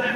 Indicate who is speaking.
Speaker 1: In?